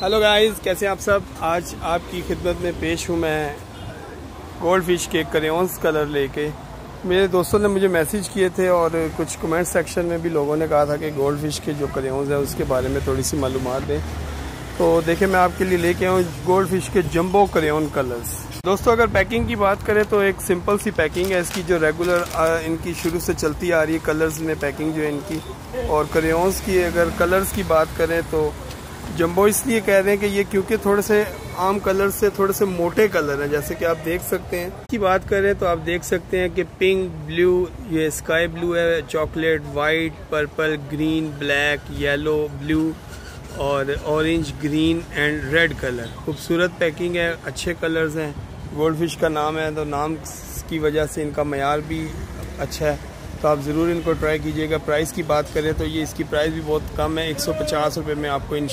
Hello guys कैसे हैं आप सब? आज आपकी खिदमत में पेश हूँ मैं गोल्ड फ़िश के करेंस कलर लेके। मेरे दोस्तों ने मुझे मैसेज किए थे और कुछ कमेंट सेक्शन में भी लोगों ने कहा था कि गोल्ड फ़िश के जो करेंस हैं उसके बारे में थोड़ी सी मालूम दें। तो देखें मैं आपके लिए लेके आऊँ गोल्ड फ़िश के जम्बो करेन कलर्स दोस्तों, अगर पैकिंग की बात करें तो एक सिंपल सी पैकिंग है। इसकी जो रेगुलर इनकी शुरू से चलती आ रही है कलर्स में पैकिंग जो है इनकी। और करेंस की अगर कलर्स की बात करें तो जम्बो इसलिए कह रहे हैं कि ये क्योंकि थोड़े से आम कलर से, थोड़े से मोटे कलर हैं, जैसे कि आप देख सकते हैं। की बात करें तो आप देख सकते हैं कि पिंक ब्लू ये स्काई ब्लू है chocolate white purple green black yellow blue और orange green and red colour खूबसूरत पैकिंग है, अच्छे कलर्स हैं। गोल्ड फ़िश का नाम है तो नाम की वजह से इनका मैार भी अच्छा है। तो आप ज़रूर इनको ट्राई कीजिएगा। प्राइस की बात करें तो ये इसकी प्राइस भी बहुत कम है, एक सौ पचास रुपये में आपको इन